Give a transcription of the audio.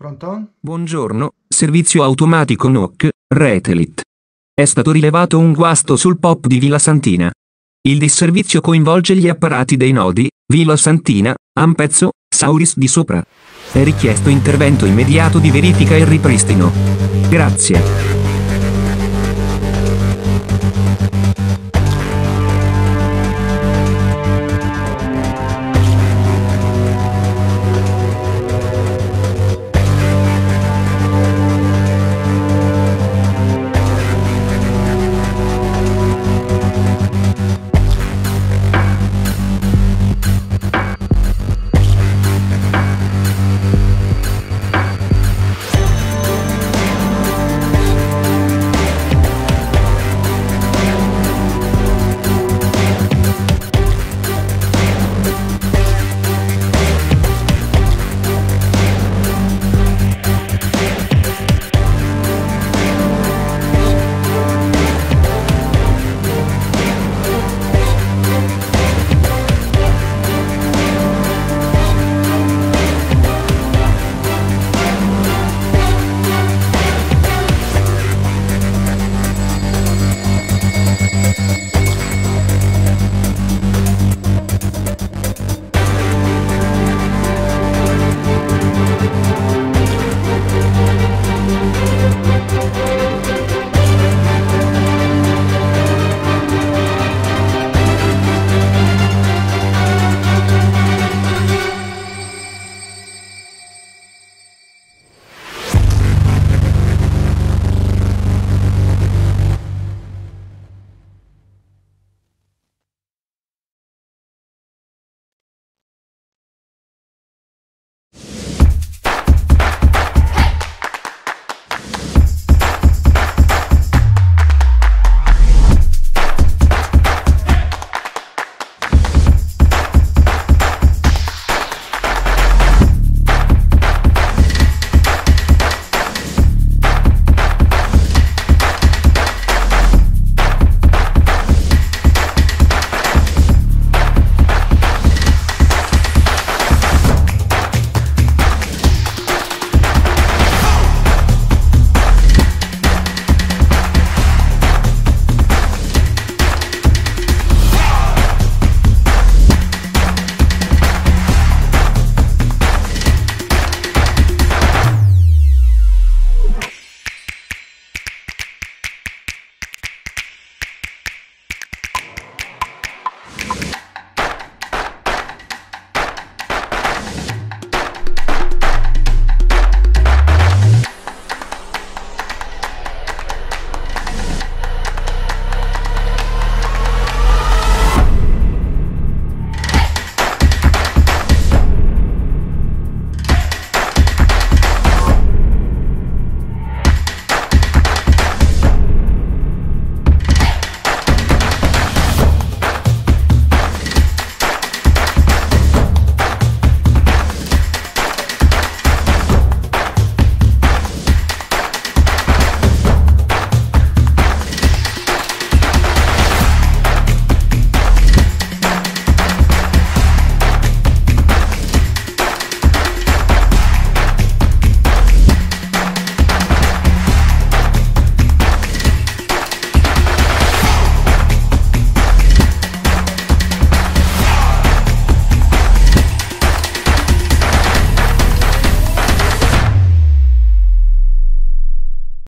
Pronto? Buongiorno, servizio automatico NOC, Retelit. È stato rilevato un guasto sul POP di Villa Santina. Il disservizio coinvolge gli apparati dei nodi, Villa Santina, Ampezzo, Sauris di sopra. È richiesto intervento immediato di verifica e ripristino. Grazie.